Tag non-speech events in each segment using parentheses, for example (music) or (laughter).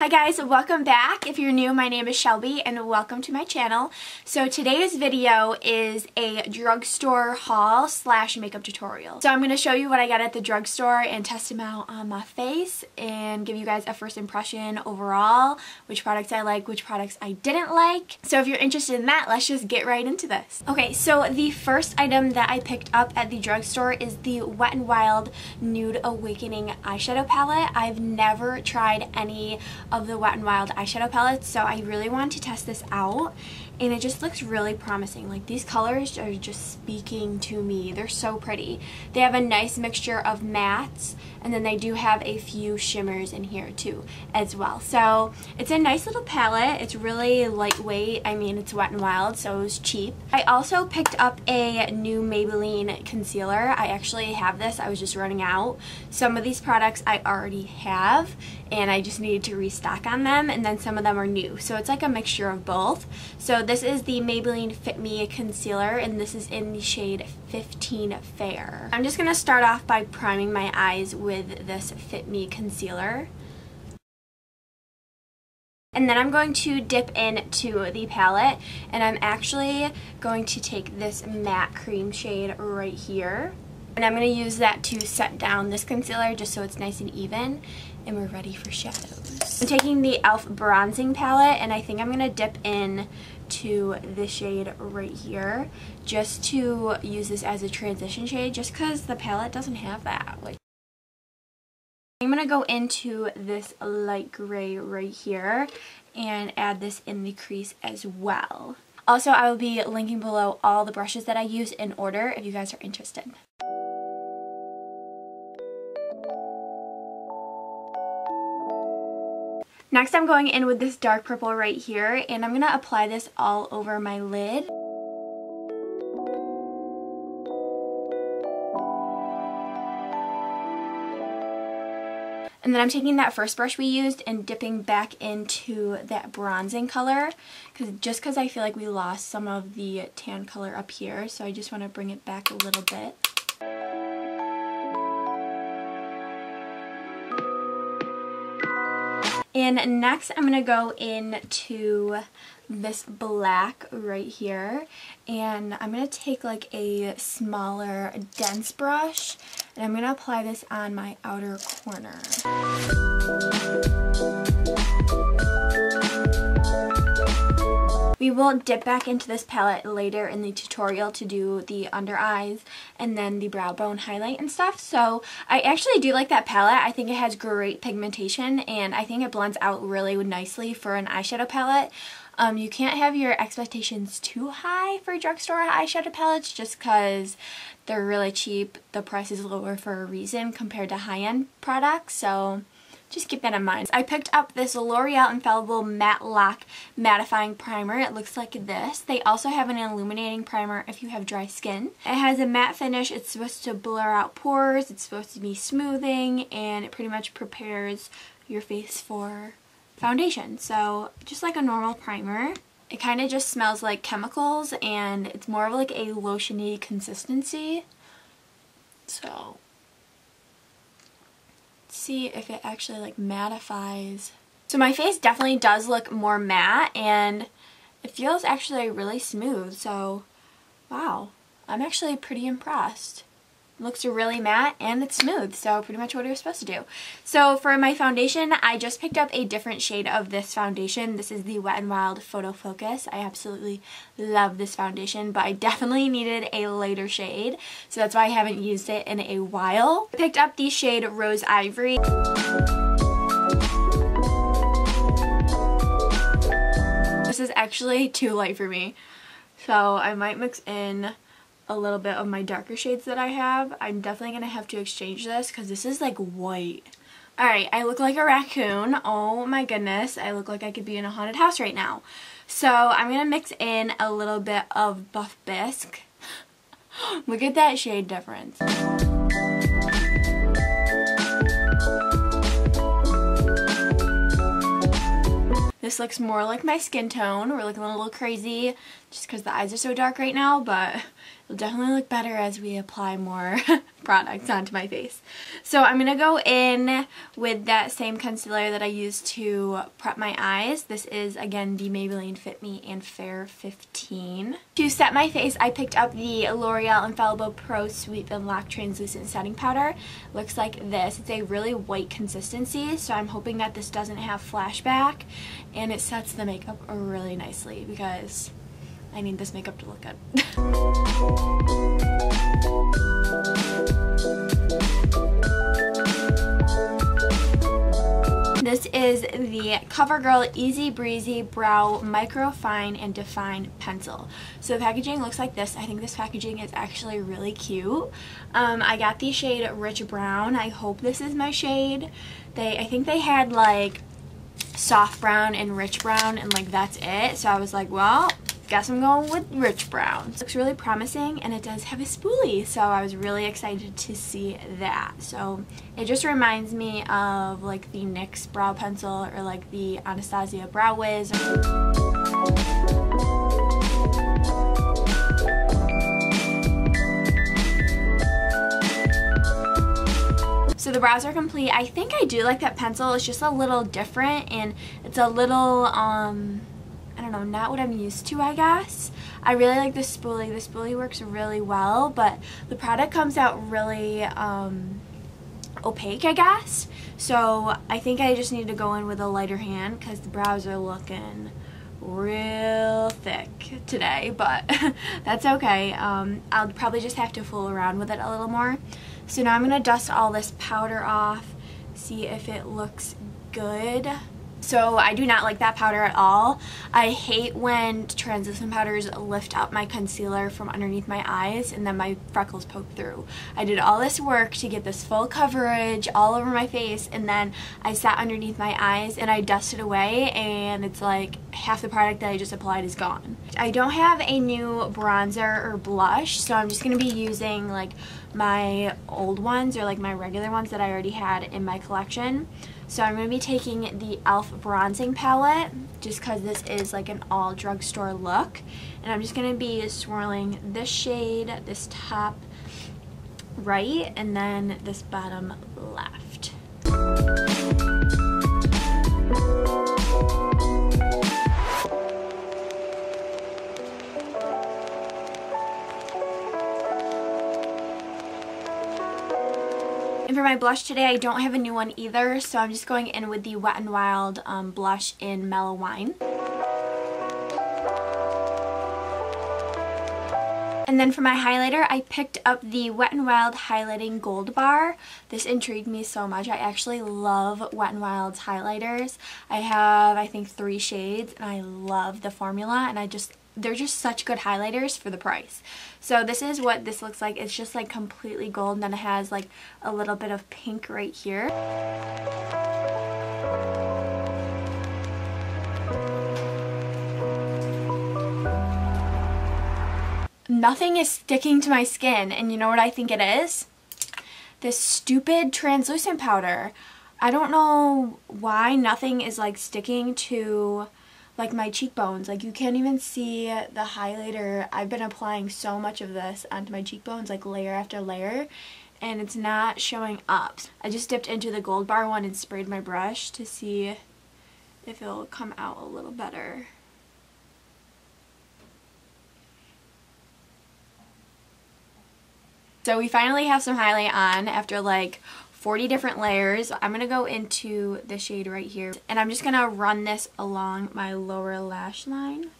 Hi guys, welcome back. If you're new, my name is Shelby and welcome to my channel. So today's video is a drugstore haul slash makeup tutorial. So I'm going to show you what I got at the drugstore and test them out on my face and give you guys a first impression overall, which products I like, which products I didn't like. So if you're interested in that, let's just get right into this. Okay, so the first item that I picked up at the drugstore is the Wet n Wild Nude Awakening eyeshadow palette. I've never tried any of the Wet n Wild eyeshadow palettes, so I really wanted to test this out, and it just looks really promising. Like, these colors are just speaking to me. They're so pretty. They have a nice mixture of mattes, and then they do have a few shimmers in here, too, as well. So, it's a nice little palette. It's really lightweight. I mean, it's Wet n Wild, so it was cheap. I also picked up a new Maybelline concealer. I actually have this. I was just running out. Some of these products I already have, and I just needed to restock on them and then some of them are new so it's like a mixture of both so this is the Maybelline Fit Me concealer and this is in the shade 15 Fair I'm just gonna start off by priming my eyes with this Fit Me concealer and then I'm going to dip into the palette and I'm actually going to take this matte cream shade right here and I'm going to use that to set down this concealer just so it's nice and even and we're ready for shadows. I'm taking the e.l.f. bronzing palette and I think I'm going to dip in to the shade right here just to use this as a transition shade just because the palette doesn't have that. Like, I'm going to go into this light gray right here and add this in the crease as well. Also, I will be linking below all the brushes that I use in order if you guys are interested. Next I'm going in with this dark purple right here and I'm going to apply this all over my lid. And then I'm taking that first brush we used and dipping back into that bronzing color cause, just because I feel like we lost some of the tan color up here so I just want to bring it back a little bit. And next I'm going to go into this black right here and I'm going to take like a smaller dense brush and I'm going to apply this on my outer corner. We will dip back into this palette later in the tutorial to do the under eyes and then the brow bone highlight and stuff. So I actually do like that palette. I think it has great pigmentation and I think it blends out really nicely for an eyeshadow palette. Um, you can't have your expectations too high for drugstore eyeshadow palettes just because they're really cheap. The price is lower for a reason compared to high-end products. So just keep that in mind. I picked up this L'Oreal Infallible Matte Lock Mattifying Primer. It looks like this. They also have an illuminating primer if you have dry skin. It has a matte finish. It's supposed to blur out pores. It's supposed to be smoothing and it pretty much prepares your face for foundation. So just like a normal primer. It kind of just smells like chemicals and it's more of like a lotiony consistency. So see if it actually like mattifies. So my face definitely does look more matte and it feels actually really smooth. So wow, I'm actually pretty impressed looks really matte and it's smooth so pretty much what you're supposed to do. So for my foundation I just picked up a different shade of this foundation. This is the Wet n Wild Photo Focus. I absolutely love this foundation but I definitely needed a lighter shade so that's why I haven't used it in a while. I picked up the shade Rose Ivory. This is actually too light for me so I might mix in a little bit of my darker shades that I have. I'm definitely going to have to exchange this because this is like white. Alright, I look like a raccoon. Oh my goodness, I look like I could be in a haunted house right now. So I'm going to mix in a little bit of Buff Bisque. (gasps) look at that shade difference. This looks more like my skin tone. We're looking a little crazy just because the eyes are so dark right now, but it'll definitely look better as we apply more (laughs) products onto my face. So I'm going to go in with that same concealer that I used to prep my eyes. This is, again, the Maybelline Fit Me and Fair 15. To set my face, I picked up the L'Oreal Infallible Pro Sweep and Lock Translucent Setting Powder. Looks like this. It's a really white consistency, so I'm hoping that this doesn't have flashback, and it sets the makeup really nicely because I need this makeup to look good. (laughs) This is the CoverGirl Easy Breezy Brow Micro Fine and Define Pencil. So the packaging looks like this. I think this packaging is actually really cute. Um, I got the shade Rich Brown. I hope this is my shade. They, I think they had like soft brown and rich brown and like that's it. So I was like, well, guess I'm going with Rich Brown. Looks really promising and it does have a spoolie so I was really excited to see that. So it just reminds me of like the NYX brow pencil or like the Anastasia Brow Wiz. So the brows are complete. I think I do like that pencil. It's just a little different and it's a little, um, don't know, not what I'm used to, I guess. I really like the spoolie. The spoolie works really well, but the product comes out really um, opaque, I guess. So I think I just need to go in with a lighter hand because the brows are looking real thick today, but (laughs) that's okay. Um, I'll probably just have to fool around with it a little more. So now I'm going to dust all this powder off, see if it looks good. So I do not like that powder at all. I hate when translucent powders lift up my concealer from underneath my eyes and then my freckles poke through. I did all this work to get this full coverage all over my face and then I sat underneath my eyes and I dusted away and it's like half the product that I just applied is gone. I don't have a new bronzer or blush so I'm just going to be using like my old ones or like my regular ones that I already had in my collection. So I'm going to be taking the e.l.f. bronzing palette just because this is like an all drugstore look. And I'm just going to be swirling this shade, this top right, and then this bottom left. And for my blush today, I don't have a new one either, so I'm just going in with the Wet n Wild um, blush in Mellow Wine. And then for my highlighter, I picked up the Wet n Wild Highlighting Gold Bar. This intrigued me so much. I actually love Wet n Wild's highlighters. I have, I think, three shades, and I love the formula, and I just they're just such good highlighters for the price. So this is what this looks like. It's just like completely gold and then it has like a little bit of pink right here. Nothing is sticking to my skin and you know what I think it is? This stupid translucent powder. I don't know why nothing is like sticking to like my cheekbones. Like you can't even see the highlighter. I've been applying so much of this onto my cheekbones, like layer after layer, and it's not showing up. I just dipped into the Gold Bar one and sprayed my brush to see if it'll come out a little better. So we finally have some highlight on after like 40 different layers. I'm going to go into the shade right here and I'm just going to run this along my lower lash line.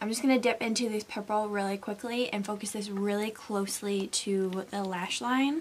I'm just going to dip into this purple really quickly and focus this really closely to the lash line.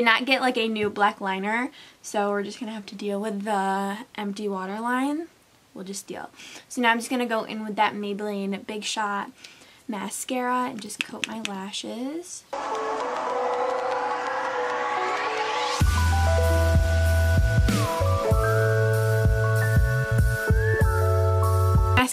Did not get like a new black liner, so we're just going to have to deal with the empty waterline. We'll just deal. So now I'm just going to go in with that Maybelline Big Shot mascara and just coat my lashes.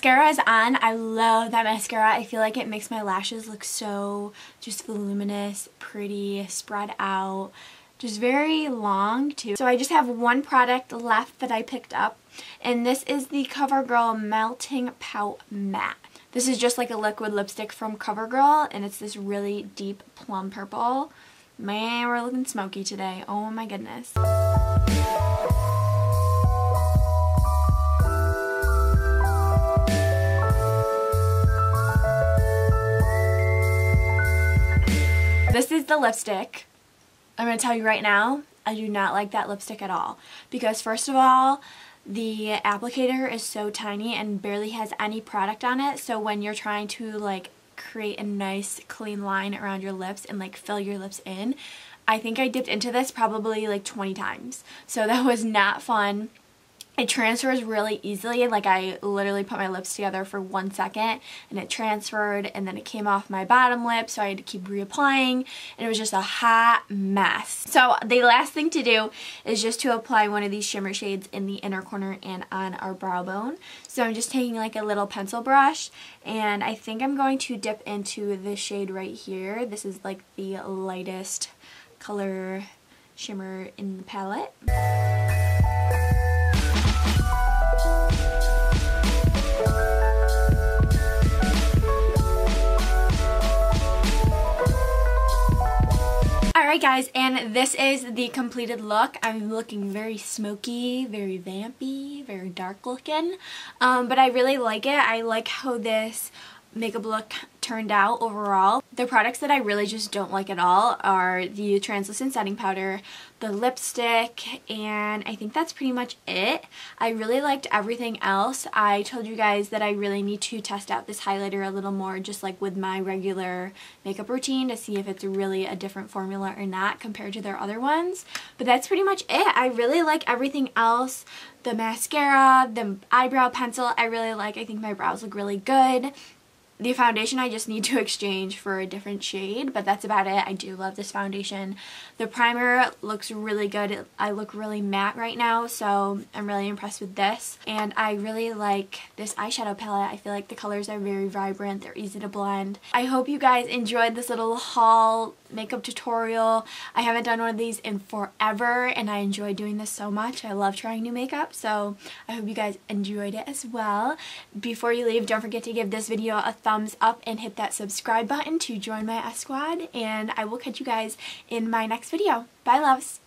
Mascara is on. I love that mascara. I feel like it makes my lashes look so just voluminous, pretty, spread out. just very long too. So I just have one product left that I picked up and this is the CoverGirl Melting Pout Matte. This is just like a liquid lipstick from CoverGirl and it's this really deep plum purple. Man, we're looking smoky today. Oh my goodness. This is the lipstick. I'm going to tell you right now, I do not like that lipstick at all. Because first of all, the applicator is so tiny and barely has any product on it. So when you're trying to like create a nice clean line around your lips and like fill your lips in, I think I dipped into this probably like 20 times. So that was not fun. It transfers really easily, like I literally put my lips together for one second and it transferred and then it came off my bottom lip so I had to keep reapplying and it was just a hot mess. So the last thing to do is just to apply one of these shimmer shades in the inner corner and on our brow bone. So I'm just taking like a little pencil brush and I think I'm going to dip into the shade right here. This is like the lightest color shimmer in the palette. Alright guys, and this is the completed look. I'm looking very smoky, very vampy, very dark looking. Um, but I really like it. I like how this makeup look turned out overall. The products that I really just don't like at all are the translucent setting powder, the lipstick, and I think that's pretty much it. I really liked everything else. I told you guys that I really need to test out this highlighter a little more just like with my regular makeup routine to see if it's really a different formula or not compared to their other ones. But that's pretty much it. I really like everything else. The mascara, the eyebrow pencil, I really like. I think my brows look really good. The foundation I just need to (laughs) exchange for a different shade, but that's about it. I do love this foundation. The primer looks really good. I look really matte right now, so I'm really impressed with this. And I really like this eyeshadow palette. I feel like the colors are very vibrant. They're easy to blend. I hope you guys enjoyed this little haul makeup tutorial. I haven't done one of these in forever and I enjoy doing this so much. I love trying new makeup so I hope you guys enjoyed it as well. Before you leave don't forget to give this video a thumbs up and hit that subscribe button to join my S Squad and I will catch you guys in my next video. Bye loves!